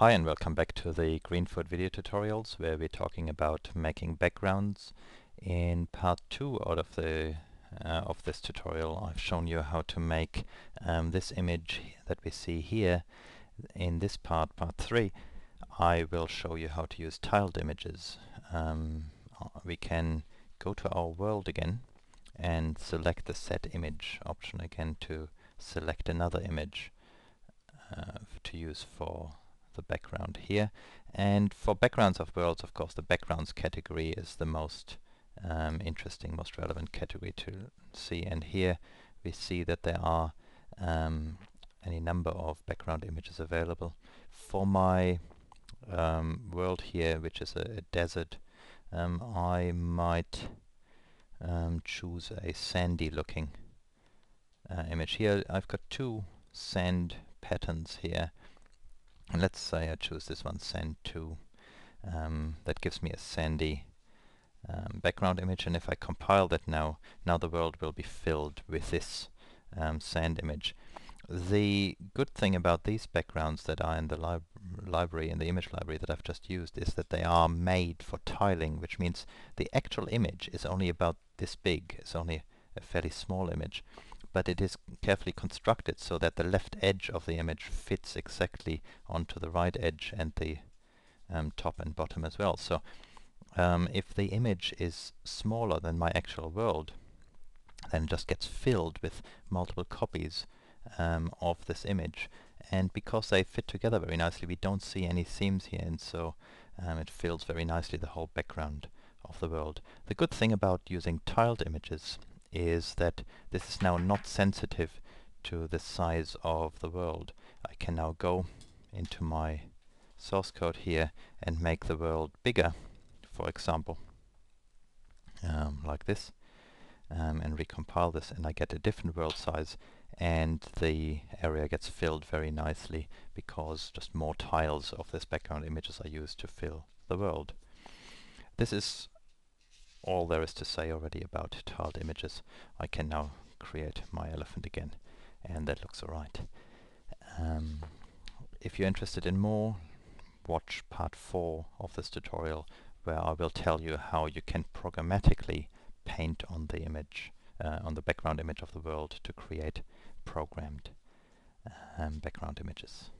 Hi and welcome back to the Greenfoot video tutorials where we're talking about making backgrounds. In part 2 out of the uh, of this tutorial I've shown you how to make um, this image that we see here. In this part, part 3, I will show you how to use tiled images. Um, uh, we can go to our world again and select the set image option again to select another image uh, to use for the background here. And for backgrounds of worlds, of course, the backgrounds category is the most um, interesting, most relevant category to see. And here we see that there are um, any number of background images available. For my um, world here, which is a, a desert, um, I might um, choose a sandy looking uh, image. Here I've got two sand patterns here and let's say I choose this one, sand 2. Um, that gives me a sandy um, background image, and if I compile that now, now the world will be filled with this um, sand image. The good thing about these backgrounds that are in the lib library, in the image library that I've just used, is that they are made for tiling, which means the actual image is only about this big. It's only a fairly small image but it is carefully constructed so that the left edge of the image fits exactly onto the right edge and the um, top and bottom as well. So um, if the image is smaller than my actual world, then it just gets filled with multiple copies um, of this image. And because they fit together very nicely, we don't see any seams here, and so um, it fills very nicely the whole background of the world. The good thing about using tiled images is that this is now not sensitive to the size of the world. I can now go into my source code here and make the world bigger, for example, um, like this, um, and recompile this and I get a different world size and the area gets filled very nicely because just more tiles of this background images are used to fill the world. This is all there is to say already about tiled images. I can now create my elephant again and that looks alright. Um, if you're interested in more, watch part 4 of this tutorial where I will tell you how you can programmatically paint on the image, uh, on the background image of the world to create programmed um, background images.